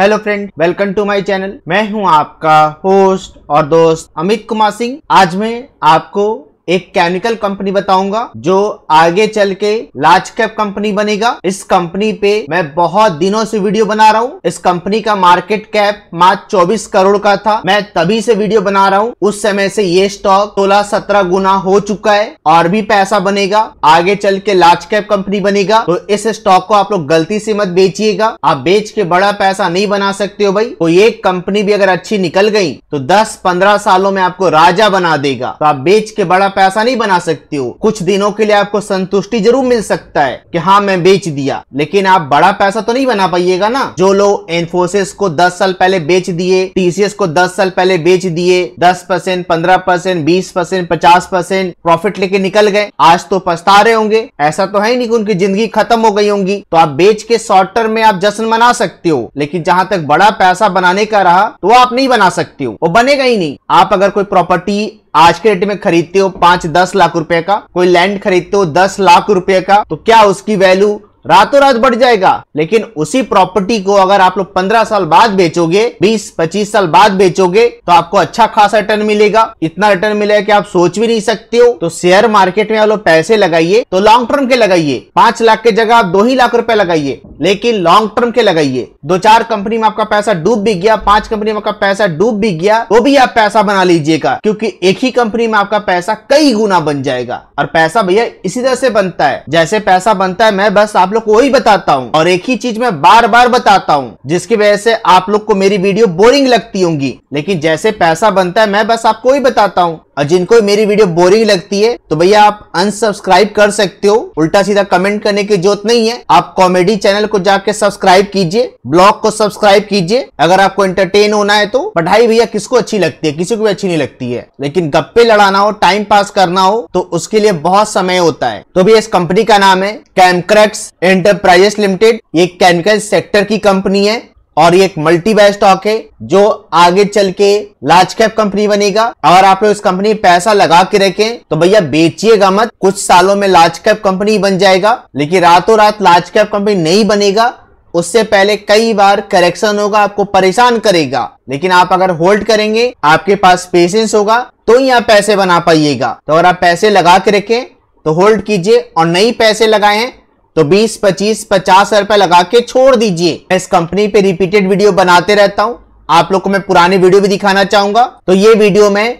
Hello friend welcome to my channel मैं हूँ आपका होस्ट और दोस्त अमित कुमार सिंह। आज मैं आपको एक केमिकल कंपनी बताऊँगा, जो आगे चल के लार्ज कैप कंपनी बनेगा। इस कंपनी पे मैं बहुत दिनों से वीडियो बना रहा हूँ। इस कंपनी का मार्केट कैप मात्र 24 करोड़ का था। मैं तभी से वीडियो बना रहा हूँ। उस समय से ये स्टॉक 16-17 गुना हो चुका है और भी पैसा बनेगा। आगे चल के लार्ज कैप कंपनी बनेगा। तो इस स्टॉक को आप लोग गलती से मत बेचिएगा। आप बेच के बड़ा पैसा नहीं बना सकते हो भाई। तो ये कंपनी भी अगर अच्छी निकल गई तो 10-15 सालों में आपको राजा बना देगा। तो आप बेच के बड़ा पैसा नहीं बना सकते हो। कुछ दिनों के लिए आपको संतुष्टि ज़रूर मिल सकता है कि हाँ मैं बेच दिया। लेकिन आप बड़ा पैसा तो नहीं बना पाइएगा ना? जो लोग इन्फोसिस को 10 साल पहले बेच दिए टीसीएस को 10 साल पहले बेच दिए 10 परसेंट, पंद्रह परसेंट, बीस परसेंट, पचास परसेंट प्रॉफिट लेके निकल गए। आज तो पछता रहे होंगे। ऐसा तो है नहीं कि उनकी ज़िंदगी खत्म हो गई होंगी। तो आप बेच के शॉर्ट टर्म में आप जश्न मना सकते हो। लेकिन जहाँ तक बड़ा पैसा बनाने का रहा तो आप नहीं बना सकते हो। वो बनेगा ही नहीं। आप अगर कोई प्रॉपर्टी आज के रेट में खरीदते हो पाँच दस लाख रुपए का, कोई लैंड खरीदते हो दस लाख रुपए का तो क्या उसकी वैल्यू रातों रात बढ़ जाएगा। लेकिन उसी प्रॉपर्टी को अगर आप लोग पंद्रह साल बाद बेचोगे, बीस, पच्चीस साल बाद बेचोगे तो आपको अच्छा खासा रिटर्न मिलेगा। इतना रिटर्न मिलेगा कि आप सोच भी नहीं सकते हो। तो शेयर मार्केट में आप लोग पैसे लगाइए तो लॉन्ग टर्म के लगाइए। पाँच लाख के जगह आप दो ही लाख रुपए लगाइए, लेकिन लॉन्ग टर्म के लगाइए। दो चार कंपनी में आपका पैसा डूब भी गया, पाँच कंपनी में आपका पैसा डूब भी गया तो भी आप पैसा बना लीजिएगा, क्योंकि एक ही कंपनी में आपका पैसा कई गुना बन जाएगा। और पैसा भैया इसी तरह से बनता है। जैसे पैसा बनता है, मैं बस आप लोग को वही बताता हूँ और एक ही चीज़ मैं बार बार बताता हूँ, जिसकी वजह से आप लोग को मेरी वीडियो बोरिंग लगती होंगी। लेकिन जैसे पैसा बनता है, मैं बस आपको ही बताता हूँ। और जिनको मेरी वीडियो बोरिंग लगती है तो भैया आप अनसब्सक्राइब कर सकते हो। उल्टा सीधा कमेंट करने की ज़रूरत नहीं है। आप कॉमेडी चैनल को जाके सब्सक्राइब कीजिए ब्लॉग को सब्सक्राइब कीजिए। अगर आपको एंटरटेन होना है तो पढ़ाई भैया किसको अच्छी लगती है? किसी को भी अच्छी नहीं लगती है। लेकिन गप्पे लड़ाना हो टाइम पास करना हो तो उसके लिए बहुत समय होता है। तो भैया इस कंपनी का नाम है कैमक्रैक्स एंटरप्राइजेस लिमिटेड ये केमिकल सेक्टर की कंपनी है। और ये एक मल्टी बाय स्टॉक है जो आगे चल के लार्ज कैप कंपनी बनेगा। अगर आप लोग इस कंपनी पैसा लगा के रखें तो भैया बेचिएगा मत। कुछ सालों में लार्ज कैप कंपनी बन जाएगा, लेकिन रातों रात लार्ज कैप कंपनी नहीं बनेगा। उससे पहले कई बार करेक्शन होगा, आपको परेशान करेगा। लेकिन आप अगर होल्ड करेंगे, आपके पास पेशेंस होगा तो ही आप पैसे बना पाइएगा। तो अगर आप पैसे लगा के रखें तो होल्ड कीजिए और नई पैसे लगाए हैं तो 20, 25, 50 रुपए लगा के छोड़ दीजिए। मैं इस कंपनी पे रिपीटेड वीडियो बनाते रहता हूँ। आप लोग को मैं पुरानी वीडियो भी दिखाना चाहूँगा। तो ये वीडियो मैं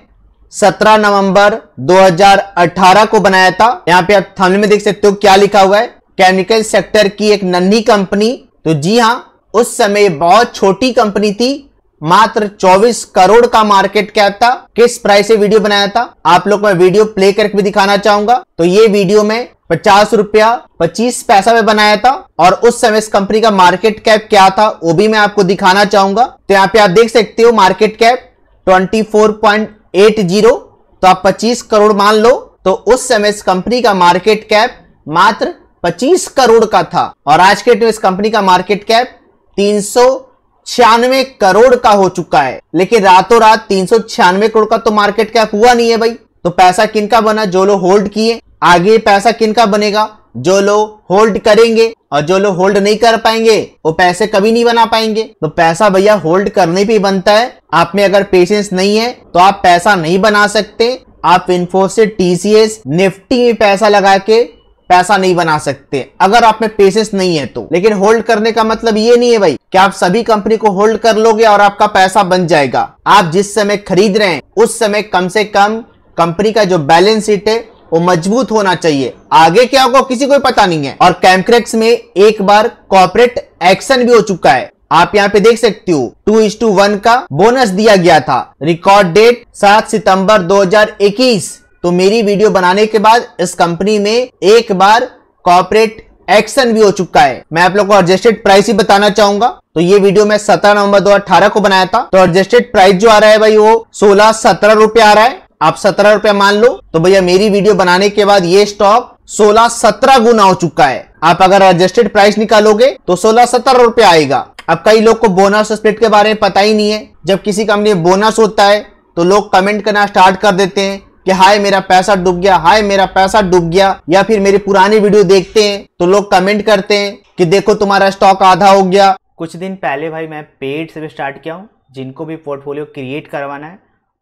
17 नवंबर 2018 को बनाया था। यहाँ पे आप थंबनेल में देख सकते हो क्या लिखा हुआ है। केमिकल सेक्टर की एक नन्ही कंपनी तो जी हाँ उस समय बहुत छोटी कंपनी थी। मात्र 24 करोड़ का मार्केट कैप था? किस प्राइस से वीडियो बनाया था? आप लोग मैं वीडियो प्ले करके भी दिखाना चाहूँगा। तो ये वीडियो में पचास रुपया, पच्चीस पैसा में बनाया था और उस समय इस कंपनी का मार्केट कैप क्या था, वो भी मैं आपको दिखाना चाहूँगा। तो यहाँ पे आप देख सकते हो मार्केट कैप 24.80 तो आप 25 करोड़ मान लो तो उस समय इस कंपनी का मार्केट कैप मात्र 25 करोड़ का था। और आज के डेट में इस कंपनी का मार्केट कैप तीन सौ छियानवे करोड़ का हो चुका है। लेकिन रातों रात तीन करोड़ का तो मार्केट कैप हुआ नहीं है भाई। तो पैसा किनका बना? जो लोग होल्ड किए, आगे पैसा किनका बनेगा? जो लोग होल्ड करेंगे और जो लोग होल्ड नहीं कर पाएँगे, वो पैसे कभी नहीं बना पाएँगे। तो पैसा भैया होल्ड करने पे बनता है। आप में अगर पेशेंस नहीं है तो आप पैसा नहीं बना सकते। आप इन्फोसिस, टीसीएस, निफ्टी में पैसा लगा के पैसा नहीं बना सकते। अगर आप में पेशेंस नहीं है तो। लेकिन होल्ड करने का मतलब ये नहीं है भाई कि आप सभी कंपनी को होल्ड कर लोगे और आपका पैसा बन जाएगा। आप जिस समय खरीद रहे हैं, उस समय कम से कम कंपनी का जो बैलेंस शीट है, वो मज़बूत होना चाहिए। आगे क्या होगा, किसी को पता नहीं है। और कैमक्रेक्स में एक बार कॉर्पोरेट एक्शन भी हो चुका है। आप यहाँ पे देख सकते हो टू इज़ टू वन का बोनस दिया गया था। रिकॉर्ड डेट सात सितंबर 2021 तो मेरी वीडियो बनाने के बाद इस कंपनी में एक बार कॉर्पोरेट एक्शन भी हो चुका है। मैं आप लोग को एडजस्टेड प्राइस ही बताना चाहूँगा। तो ये वीडियो मैं सत्रह नवंबर 2018 को बनाया था। तो एडजस्टेड प्राइस जो आ रहा है भाई, वो सोलह सत्रह रुपए आ रहा है। आप सत्रह रुपया मान लो। तो भैया, मेरी वीडियो बनाने के बाद ये स्टॉक सोलह सत्रह गुना हो चुका है। आप अगर एडजस्टेड प्राइस निकालोगे तो सोलह सत्रह रुपया आएगा। अब कई लोग को बोनस स्प्लिट के बारे में पता ही नहीं है। जब किसी कंपनी में बोनस होता है तो लोग कमेंट करना स्टार्ट कर देते हैं। कि हाय मेरा पैसा डूब गया, हाय मेरा पैसा डूब गया, या फिर मेरी पुरानी वीडियो देखते हैं तो लोग कमेंट करते हैं कि देखो तुम्हारा स्टॉक आधा हो गया। कुछ दिन पहले भाई मैं पेड से भी स्टार्ट किया हूँ, जिनको भी पोर्टफोलियो क्रिएट करवाना है,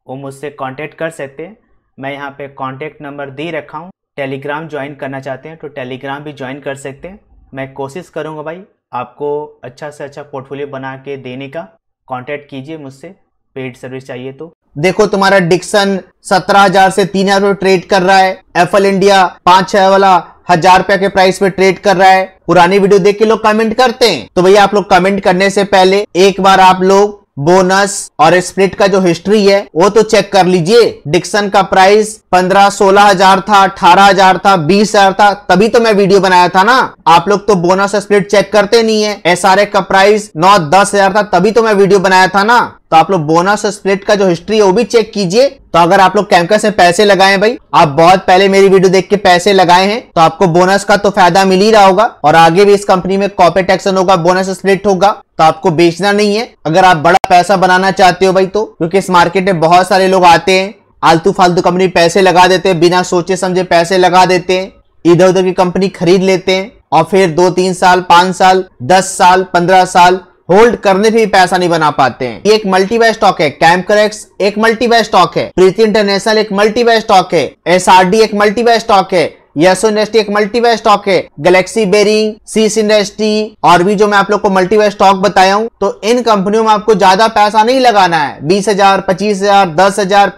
वो मुझसे कांटेक्ट कर सकते हैं। मैं यहाँ पे कांटेक्ट नंबर दे रखा हूँ। टेलीग्राम ज्वाइन करना चाहते हैं तो टेलीग्राम भी ज्वाइन कर सकते हैं। मैं कोशिश करूँगा भाई आपको अच्छा से अच्छा पोर्टफोलियो बना के देने का। कांटेक्ट कीजिए मुझसे पेड सर्विस चाहिए तो। देखो तुम्हारा डिक्सन सत्रह हज़ार से तीन हज़ार ट्रेड कर रहा है। एफएल इंडिया पाँच छह वाला हज़ार रुपया के प्राइस पे ट्रेड कर रहा है। पुरानी वीडियो देख के लोग कमेंट करते हैं। तो भैया, आप लोग कमेंट करने से पहले एक बार आप लोग बोनस और स्प्लिट का जो हिस्ट्री है, वो तो चेक कर लीजिए। डिक्सन का प्राइस पंद्रह सोलह हज़ार था, अठारह हज़ार था, बीस हज़ार था, तभी तो मैं वीडियो बनाया था ना। आप लोग तो बोनस स्प्लिट चेक करते नहीं है। एस का प्राइस नौ दस हज़ार था, तभी तो मैं वीडियो बनाया था ना। तो आप लोग बोनस स्प्लिट का जो हिस्ट्री है, वो भी चेक कीजिए। तो अगर आप लोग कैंपस में पैसे लगाए भाई, आप बहुत पहले मेरी वीडियो देख के पैसे लगाए हैं तो आपको बोनस का तो फ़ायदा मिल ही रहा होगा। और आगे भी इस कंपनी में कॉपरेट एक्शन होगा बोनस स्प्लिट होगा तो आपको बेचना नहीं है। अगर आप बड़ा पैसा बनाना चाहते हो भाई तो क्योंकि इस मार्केट में बहुत सारे लोग आते हैं, आलतू फालतू कंपनी पैसे लगा देते हैं, बिना सोचे समझे पैसे लगा देते हैं इधर उधर की कंपनी खरीद लेते हैं, और फिर दो तीन साल, पाँच साल, दस साल, पंद्रह साल होल्ड करने भी पैसा नहीं बना पाते हैं। एक मल्टी स्टॉक है कैमकरेक्स एक मल्टी स्टॉक है प्रीति इंटरनेशनल एक मल्टी स्टॉक है एसआरडी एक मल्टी स्टॉक है यसो इंडस्ट्री एक मल्टीवे स्टॉक है गैलेक्सी बेरिंग सीस इंडस्ट्री और भी जो मैं आप लोग को मल्टीवे स्टॉक बताया हूँ तो इन कंपनियों में आपको ज़्यादा पैसा नहीं लगाना है। बीस हज़ार, पच्चीस हज़ार, दस हज़ार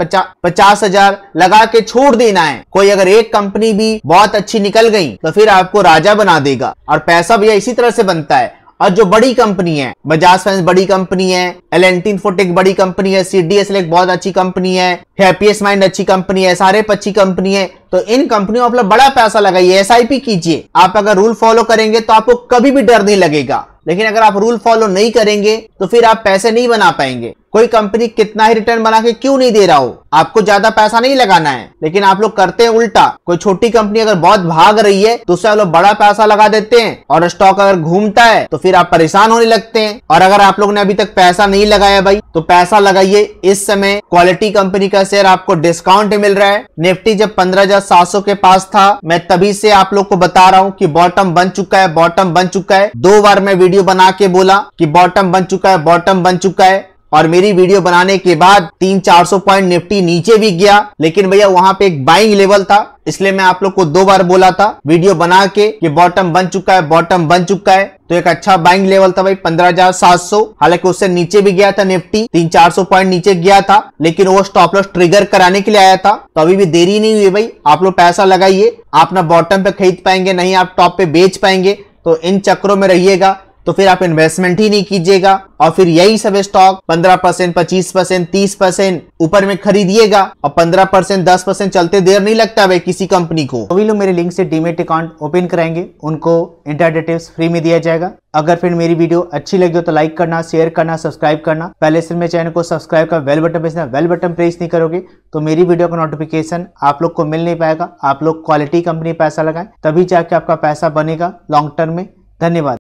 पचास हज़ार लगा के छोड़ देना है। कोई अगर एक कंपनी भी बहुत अच्छी निकल गई तो फिर आपको राजा बना देगा। और पैसा भी इसी तरह से बनता है। और जो बड़ी कंपनी है बजाज फाइनेंस बड़ी कंपनी है एल एन फोटेक बड़ी कंपनी है सी डी एस एक बहुत अच्छी कंपनी है हैप्पीएस्ट माइंड अच्छी कंपनी है, सारे अच्छी कंपनी है तो इन कंपनियों में आप बड़ा पैसा लगाइए एस कीजिए। आप अगर रूल फॉलो करेंगे तो आपको कभी भी डर नहीं लगेगा। लेकिन अगर आप रूल फॉलो नहीं करेंगे तो फिर आप पैसे नहीं बना पाएँगे। कोई कंपनी कितना ही रिटर्न बना के क्यों नहीं दे रहा हो? आपको ज़्यादा पैसा नहीं लगाना है। लेकिन आप लोग करते हैं उल्टा। कोई छोटी कंपनी अगर बहुत भाग रही है तो उससे आप लोग बड़ा पैसा लगा देते हैं। और स्टॉक अगर घूमता है तो फिर आप परेशान होने लगते हैं। और अगर आप लोग ने अभी तक पैसा नहीं लगाया भाई तो पैसा लगाइए। इस समय क्वालिटी कंपनी का शेयर आपको डिस्काउंट मिल रहा है। निफ्टी जब पंद्रह के पास था। मैं तभी से आप लोग को बता रहा हूँ की बॉटम बन चुका है बॉटम बन चुका है। दो बार मैं वीडियो बना के बोला कि बॉटम बन चुका है बॉटम बन चुका है। और मेरी वीडियो बनाने के बाद तीन चार सौ पॉइंट निफ्टी नीचे भी गया। लेकिन भैया, वहाँ पे एक बाइंग लेवल था, इसलिए मैं आप लोग को दो बार बोला था, वीडियो बना के कि बॉटम बन चुका है बॉटम बन चुका है। तो एक अच्छा बाइंग लेवल था भाई, पंद्रह हज़ार सात सौ। हालाँकि उससे नीचे भी गया था निफ्टी तीन चार सौ पॉइंट नीचे गया था, लेकिन वो स्टॉप लॉस ट्रिगर कराने के लिए आया था। तो अभी भी देरी नहीं हुई भाई, आप लोग पैसा लगाइए, आप ना बॉटम पे खरीद पाएँगे, नहीं आप टॉप पे बेच पाएँगे तो इन चक्रों में रहिएगा। तो फिर आप इन्वेस्टमेंट ही नहीं कीजिएगा और फिर यही सब स्टॉक 15 परसेंट, पच्चीस परसेंट, तीस परसेंट ऊपर में खरीदिएगा और 15 परसेंट, दस परसेंट चलते देर नहीं लगता भाई किसी कंपनी को। तो लोग मेरे लिंक से डीमेट अकाउंट ओपन कराएँगे। उनको इंटरनेट फ्री में दिया जाएगा। अगर फिर मेरी वीडियो अच्छी लगी हो तो लाइक करना शेयर करना सब्सक्राइब करना। पहले से मेरे चैनल को सब्सक्राइब कर bell button press bell button press नहीं करोगे तो मेरी वीडियो का नोटिफिकेशन आप लोग को मिल नहीं पाएगा। आप लोग क्वालिटी कंपनी पैसा लगाए, तभी जाके आपका पैसा बनेगा लॉन्ग टर्म में। धन्यवाद।